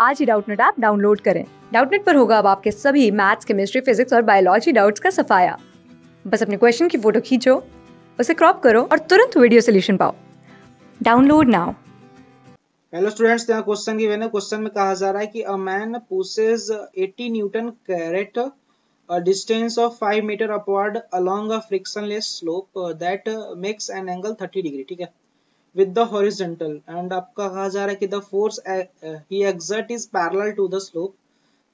आज ही Doubtnut app download करें। डाउटनेट पर होगा अब आपके सभी मैथ्स केमिस्ट्री फिजिक्स और बायोलॉजी डाउट्स का सफाया। बस अपने क्वेश्चन की फ़ोटो खींचो उसे क्रॉप करो और तुरंत वीडियो सोल्यूशन पाओ। Download now. हेलो स्टूडेंट्स यहाँ क्वेश्चन की मैंने क्वेश्चन में कहा जा रहा है कि अ मैन पुशेस 80 न्यूटन कैरेट a distance of 5 meter upward along a frictionless slope uh, that uh, makes an angle 30 degree ठीक है? With the horizontal. And आपका कहा जा रहा है कि uh, uh, he exert is parallel to the slope.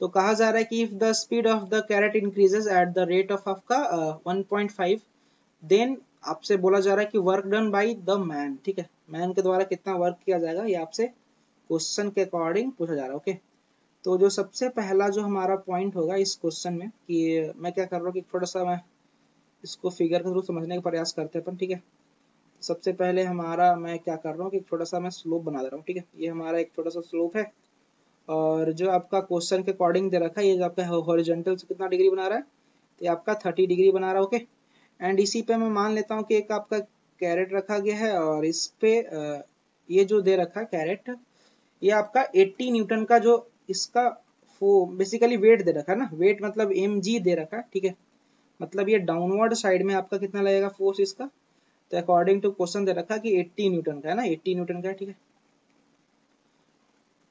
तो कहा जा रहा है कि if the speed of the carrot increases at the rate of आपका uh, 1.5 then आपसे बोला जा रहा है कि work done by the man ठीक है? मैन के द्वारा कितना वर्क किया जाएगा? ये आपसे क्वेश्चन के अकॉर्डिंग पूछा जा रहा है ओके तो जो सबसे पहला जो हमारा पॉइंट होगा इस क्वेश्चन में कि मैं क्या कर रहा हूँ कि थोड़ा सा मैं इसको फिगर के थ्रू समझने का प्रयास करते हैं अपन ठीक है? सबसे पहले हमारा मैं क्या कर रहा हूँ कि छोटा सा मैं स्लोप बना दे रहा हूँ, ठीक है? ये हमारा एक छोटा सा स्लोप है। और जो आपका क्वेश्चन के अकॉर्डिंग दे रखा है, ये आपका हॉरिजेंटल कितना डिग्री बना रहा है? तो ये आपका थर्टी डिग्री बना रहा है, ओके? एंड इसी पे मैं मान लेता हूँ कि एक आपका कैरेट रखा गया है और इस पे ये जो दे रखा है कैरेट, ये आपका 80 न्यूटन का जो इसका बेसिकली वेट दे रखा है ना? वेट मतलब एम दे रखा है, ठीक है? मतलब ये डाउनवर्ड साइड में आपका कितना लगेगा? फोर्स इसका? तो अकॉर्डिंग टू क्वेश्चन दे रखा कि 80 न्यूटन का है ना? 80 न्यूटन का ठीक है?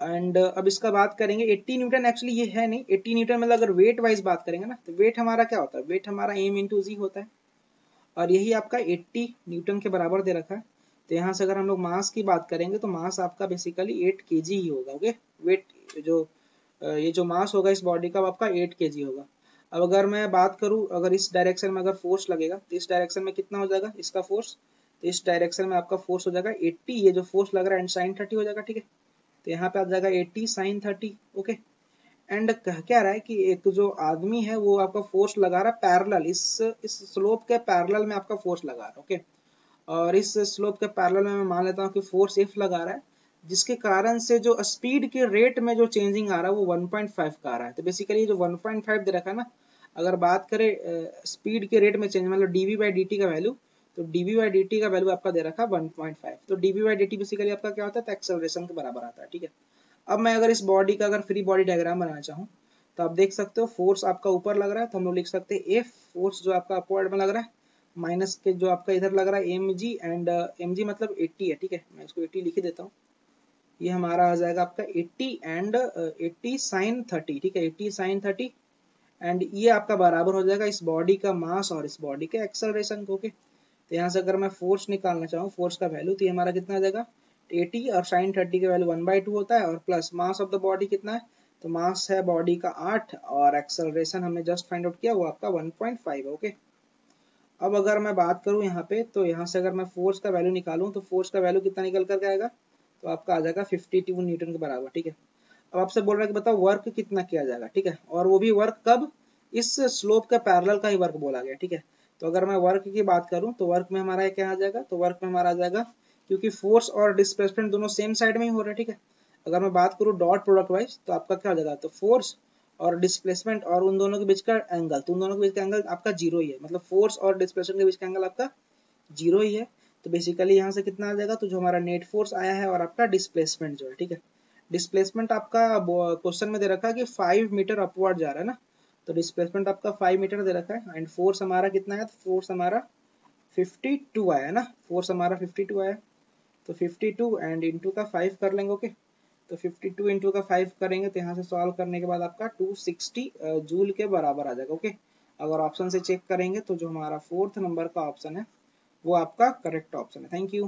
एंड uh, अब इसका बात करेंगे 80 न्यूटन एक्चुअली ये है नहीं। 80 न्यूटन मतलब अगर वेट वाइज बात करेंगे ना तो वेट हमारा क्या होता है? वेट हमारा एम इंटू जी होता है। और यही आपका 80 न्यूटन के बराबर दे रखा है। तो यहाँ से अगर हम लोग मास की बात करेंगे तो मास आपका बेसिकली 8 के ही होगा ओके वेट जो ये जो मास होगा इस बॉडी का आपका 8 के होगा। अब अगर मैं बात करूँ, अगर इस डायरेक्शन में अगर फोर्स लगेगा तो इस डायरेक्शन में कितना हो जाएगा? इसका फोर्स तो इस डायरेक्शन में आपका फोर्स हो जाएगा 80 ये जो फोर्स लग रहा है एंड साइन 30 हो जाएगा, ठीक है? तो यहाँ पे आ जाएगा 80 साइन 30 ओके एंड कह क्या रहा है कि एक जो आदमी है, वो आपका फोर्स लगा रहा है पैरल इस इस स्लोप के पैरल में आपका फोर्स लगा रहा है ओके और इस स्लोप के पैरल में मैं मान लेता हूँ कि फोर्स इफ़ लगा रहा है, जिसके कारण से जो स्पीड के रेट में जो चेंजिंग आ रहा है, वो 1.5 का आ रहा है। तो बेसिकली जो 1.5 दे रखा है ना अगर बात करें स्पीड के रेट में चेंज मतलब डीवी बाई डी का वैल्यू तो डीवी बाई डी का वैल्यू आपका दे रखा है 1.5 तो डीवी बाई डी बेसिकली आपका क्या होता है? एक्सेलरेशन के बराबर आता है ठीक है? अब मैं अगर इस बॉडी का अगर फ्री बॉडी डायग्राम बनाना चाहूँ तो आप देख सकते हो फोर्स आपका ऊपर लग रहा है तो हम लोग लिख सकते हैं एफ़ फोर्स जो आपका अपवर्ड में लग रहा है माइनस के जो आपका इधर लग रहा है M G and M G मतलब 80 है ठीक है? मैं इसको 80 लिख देता हूँ। ये हमारा आ जाएगा आपका 80 एंड uh, 80 साइन 30 ठीक है? 80 साइन 30 एंड ये आपका बराबर हो जाएगा इस बॉडी का मास और इस बॉडी के एक्सलरेशन को तो यहाँ से अगर मैं फोर्स निकालना चाहूँ फोर्स का वैल्यू तो ये हमारा कितना आ जाएगा? 80 और साइन 30 का वैल्यू वन बाई टू होता है, और plus mass of the body कितना है? तो मास है बॉडी का 8 और एक्सलरेशन हमने जस्ट फाइंड आउट किया, वो आपका 1.5 है ओके अब अगर मैं बात करूँ यहाँ पे तो यहाँ से अगर मैं फोर्स का वैल्यू निकालूँ तो फोर्स का वैल्यू कितना निकल कर आएगा? तो आपका आ जाएगा 52 न्यूटन के बराबर, ठीक है? अब आपसे बोल रहा है कि बताओ वर्क कितना किया जाएगा, ठीक है? और वो भी वर्क कब? इस स्लोप के पैरल का ही वर्क बोला गया, ठीक है? तो अगर मैं वर्क की बात करूँ तो वर्क में हमारा क्या आ जाएगा? तो वर्क में हमारा आ जाएगा, क्योंकि फोर्स और डिस्प्लेसमेंट दोनों सेम साइड में ही हो रहा है, ठीक है? अगर मैं बात करूँ डॉट प्रोडक्ट वाइज तो आपका क्या हो जाएगा? तो फोर्स और डिस्प्लेसमेंट और उन दोनों के बीच का एंगल तो उन दोनों के बीच का एंगल आपका ज़ीरो ही है। मतलब फोर्स और डिस्प्लेसमेंट के बीच का एंगल आपका ज़ीरो ही है। तो बेसिकली यहाँ से कितना आ जाएगा? तो जो हमारा नेट फोर्स आया है और आपका डिस्प्लेसमेंट जो है, ठीक है? डिस्प्लेसमेंट आपका क्वेश्चन में दे रखा है कि फाइव मीटर अपवर्ड जा रहा है ना? तो डिस्प्लेसमेंट आपका फाइव मीटर दे रखा है एंड फोर्स हमारा कितना है? तो फोर्स हमारा 52 आया ना? फोर्स हमारा 52 आया तो 52 एंड इंटू का 5 कर लेंगे ओके तो 52 टू इंटू का 5 करेंगे तो यहाँ से सॉल्व करने के बाद आपका 260 जूल के बराबर आ जाएगा ओके अगर ऑप्शन से चेक करेंगे तो जो हमारा फोर्थ नंबर का ऑप्शन है, वो आपका करेक्ट ऑप्शन है। Thank you